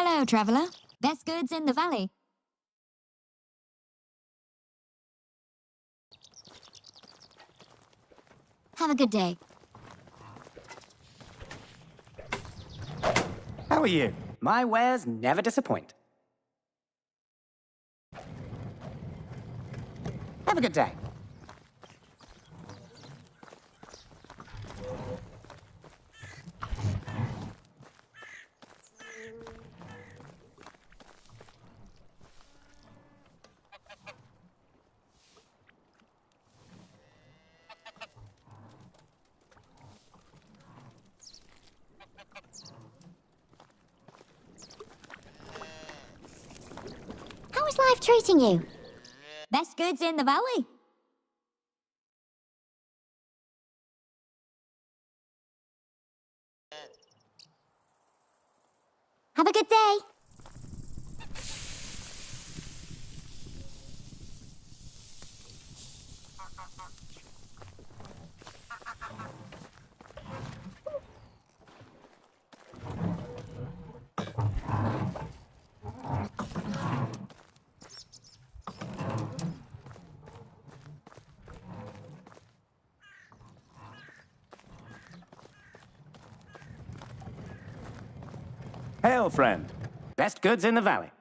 Hello, traveller. Best goods in the valley. Have a good day. How are you? My wares never disappoint. Have a good day. How is life treating you? Best goods in the valley. Have a good day. Hail, friend. Best goods in the valley.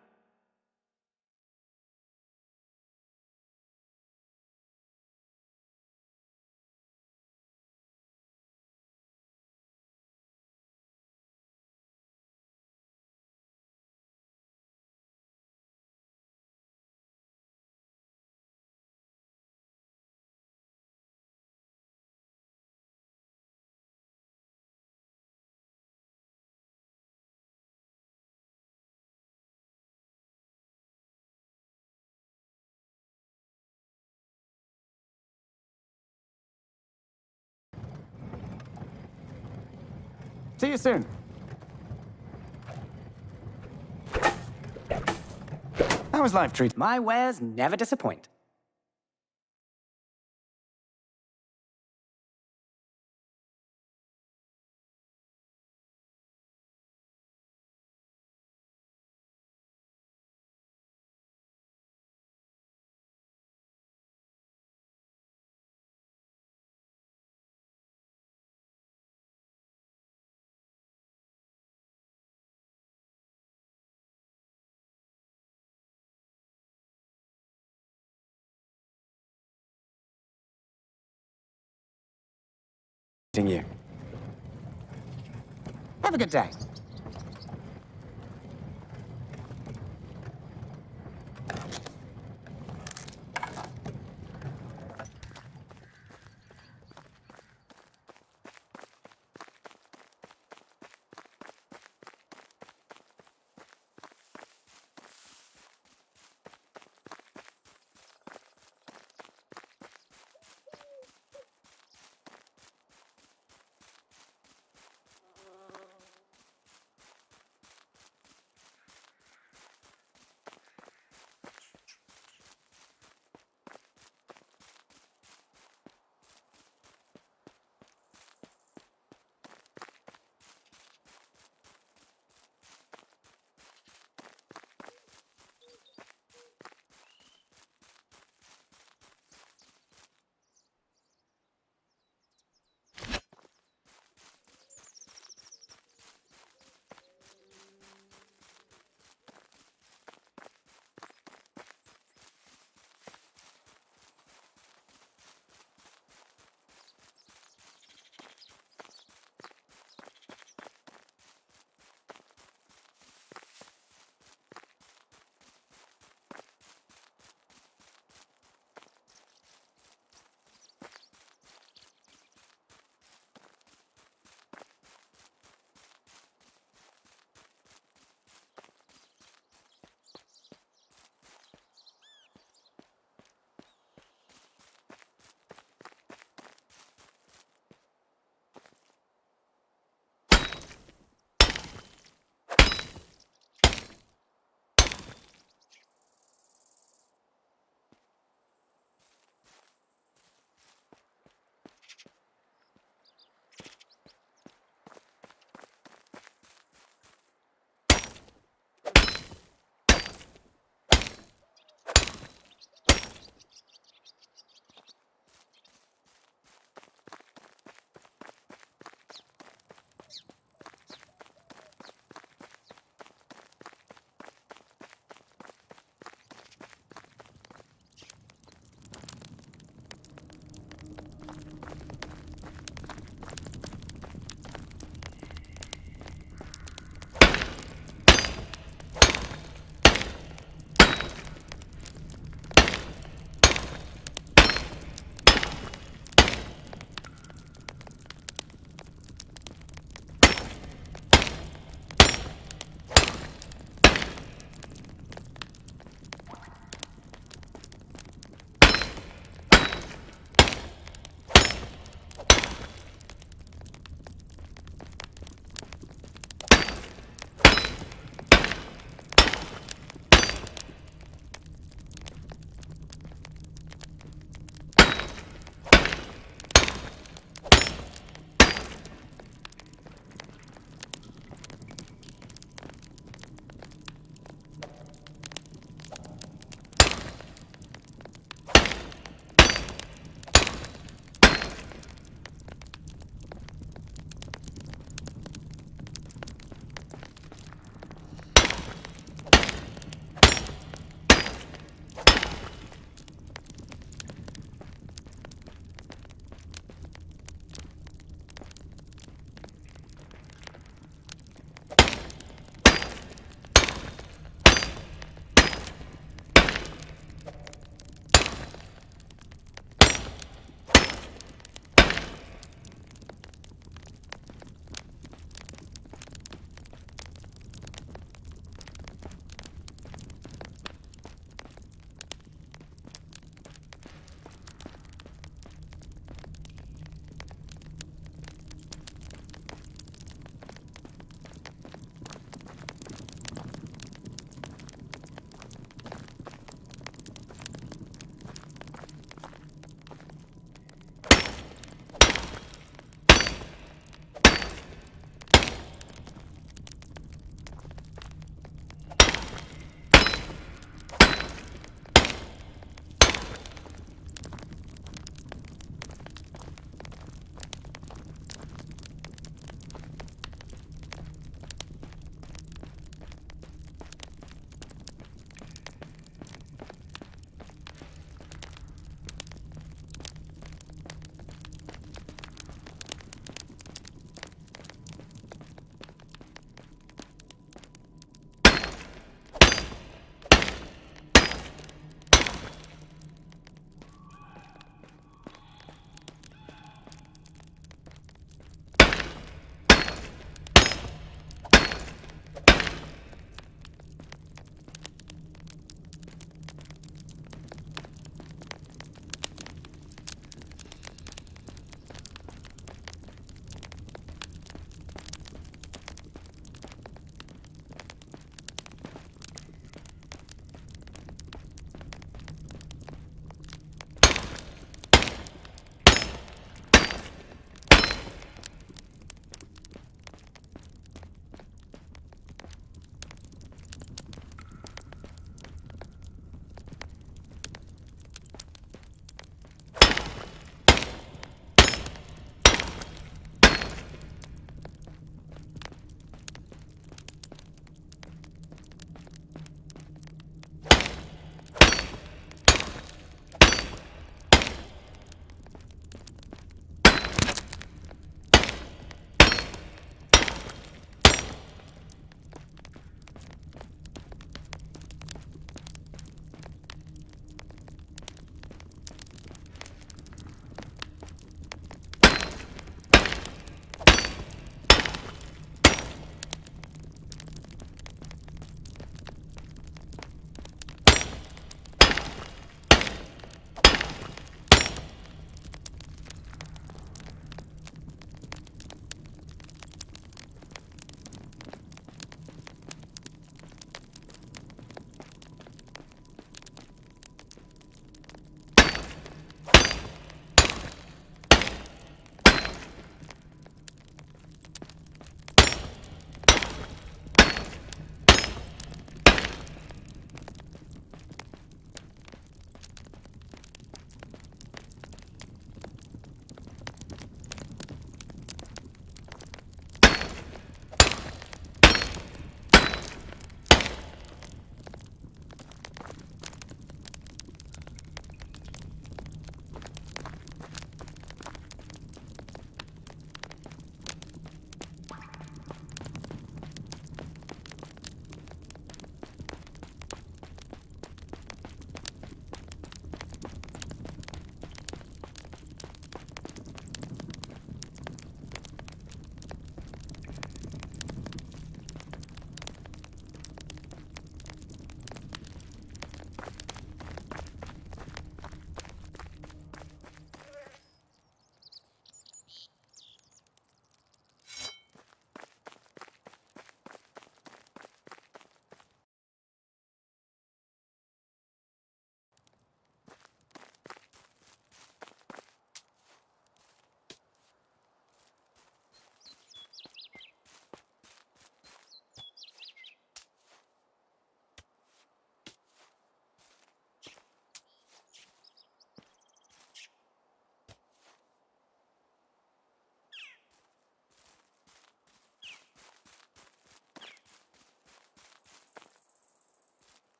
See you soon. How is life treat? My wares never disappoint. You. Have a good day.